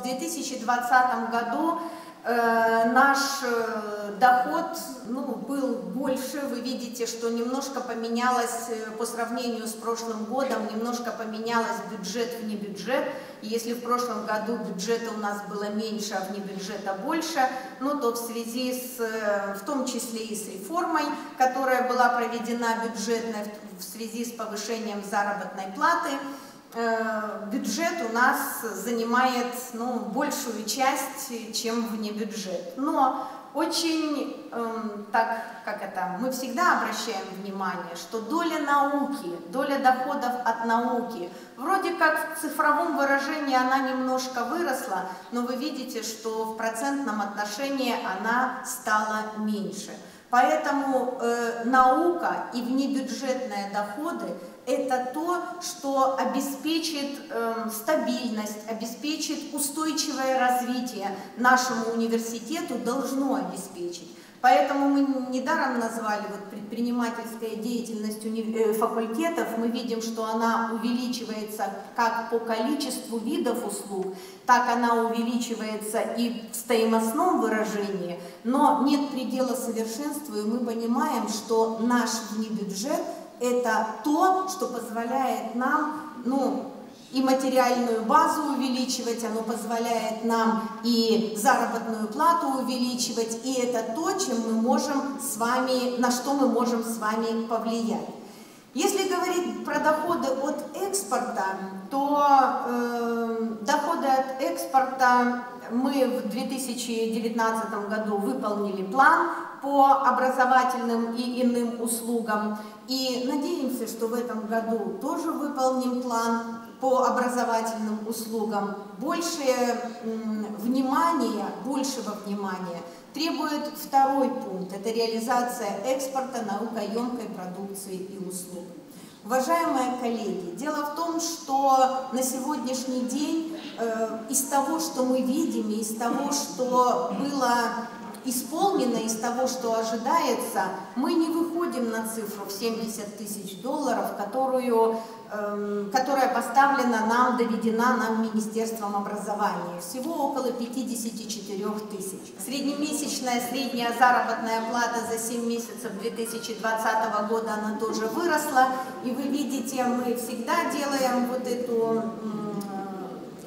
в 2020 году Э, наш э, доход ну, был больше, вы видите, что немножко поменялось э, по сравнению с прошлым годом, немножко поменялось бюджет вне бюджет. Если в прошлом году бюджета у нас было меньше, а вне бюджета больше, ну, то в связи с, в том числе и с реформой, которая была проведена бюджетной, в связи с повышением заработной платы, бюджет у нас занимает ну, большую часть, чем вне бюджет. Но очень, эм, так как это, мы всегда обращаем внимание, что доля науки, доля доходов от науки, вроде как в цифровом выражении она немножко выросла, но вы видите, что в процентном отношении она стала меньше. Поэтому э, наука и внебюджетные доходы это то, что обеспечит э, стабильность, обеспечит устойчивое развитие нашему университету, должно обеспечить. Поэтому мы недаром назвали вот предпринимательская деятельность уни... Э, факультетов. Мы видим, что она увеличивается как по количеству видов услуг, так она увеличивается и в стоимостном выражении. Но нет предела совершенству, и мы понимаем, что наш внебюджет – это то, что позволяет нам, ну, и материальную базу увеличивать, оно позволяет нам и заработную плату увеличивать, и это то, чем мы можем с вами, на что мы можем с вами повлиять. Если говорить про доходы от экспорта, то э, доходы от экспорта мы в 2019 году выполнили план по образовательным и иным услугам. И надеемся, что в этом году тоже выполним план по образовательным услугам. Больше внимания, большего внимания требует второй пункт. Это реализация экспорта наукоемкой продукции и услуг. Уважаемые коллеги, дело в том, что на сегодняшний день э, из того, что мы видим, из того, что было исполнено из того, что ожидается, мы не выходим на цифру в 70 тысяч долларов, которую, эм, которая поставлена нам, доведена нам Министерством образования. Всего около 54 тысяч. Среднемесячная средняя заработная плата за 7 месяцев 2020 года, она тоже выросла. И вы видите, мы всегда делаем вот эту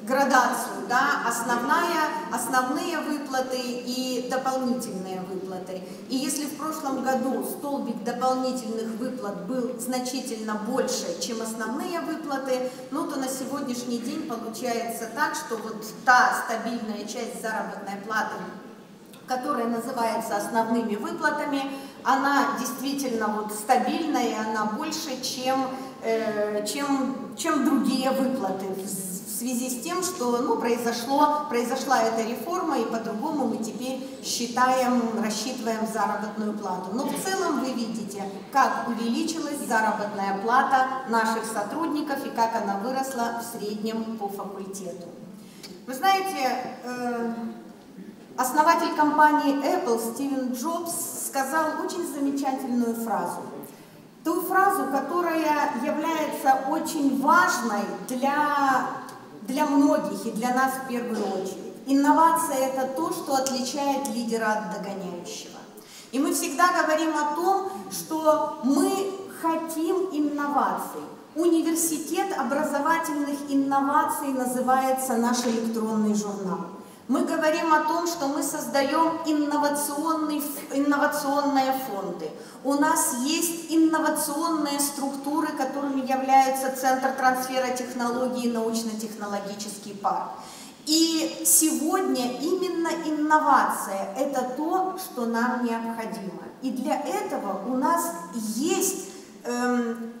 градацию, да, основная, основные выплаты и дополнительные выплаты. И если в прошлом году столбик дополнительных выплат был значительно больше, чем основные выплаты, ну то на сегодняшний день получается так, что вот та стабильная часть заработной платы, которая называется основными выплатами, она действительно вот стабильная, она больше, чем, э, чем, чем другие выплаты связи с тем, что ну, произошло, произошла эта реформа, и по-другому мы теперь считаем, рассчитываем заработную плату. Но в целом вы видите, как увеличилась заработная плата наших сотрудников и как она выросла в среднем по факультету. Вы знаете, э, основатель компании Apple Стивен Джобс сказал очень замечательную фразу. Ту фразу, которая является очень важной для для многих и для нас в первую очередь. Инновация – это то, что отличает лидера от догоняющего. И мы всегда говорим о том, что мы хотим инноваций. Университет образовательных инноваций называется наш электронный журнал. Мы говорим о том, что мы создаем инновационные, фонды. У нас есть инновационные структуры, которыми являются Центр трансфера технологий и научно-технологический парк. И сегодня именно инновация – это то, что нам необходимо. И для этого у нас есть эм,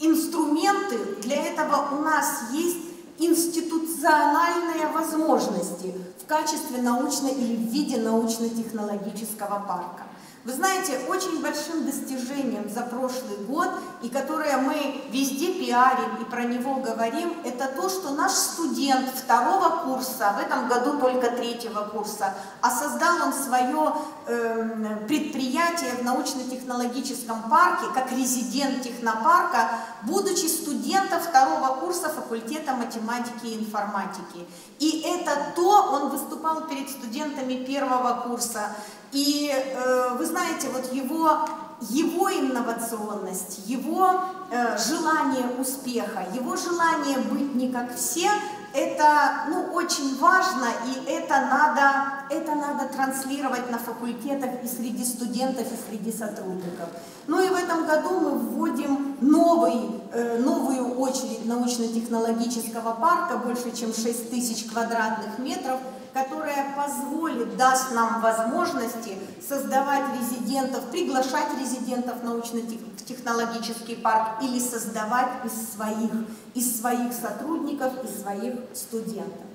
инструменты, для этого у нас есть институциональные возможности в качестве научно или в виде научно-технологического парка. Вы знаете, очень большим достижением за прошлый год, и которое мы везде пиарим и про него говорим, это то, что наш студент второго курса, в этом году только третьего курса, а создал он свое э, предприятие в научно-технологическом парке, как резидент технопарка, будучи студентом второго курса факультета математики и информатики. И это то, он выступал перед студентами первого курса, и э, вы знаете, вот его, его инновационность, его э, желание успеха, его желание быть не как все, это ну, очень важно, и это надо, это надо транслировать на факультетах и среди студентов, и среди сотрудников. Ну и в этом году мы вводим новый, э, новую очередь научно-технологического парка, больше чем 6 тысяч квадратных метров, которая позволит, даст нам возможности создавать резидентов, приглашать резидентов в научно-технологический парк или создавать из своих, из своих сотрудников, из своих студентов.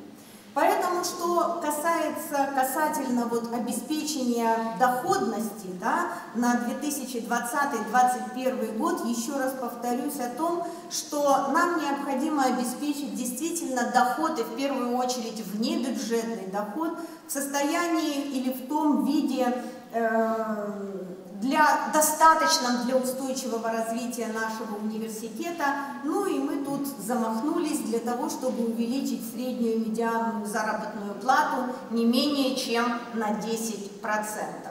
Поэтому, что касается касательно вот обеспечения доходности да, на 2020-2021 год, еще раз повторюсь о том, что нам необходимо обеспечить действительно доходы, в первую очередь внебюджетный доход, в состоянии или в том виде, э, для, достаточном для устойчивого развития нашего университета. Ну и мы тут замахнулись для того, чтобы увеличить среднюю медианную заработную плату не менее чем на 10%.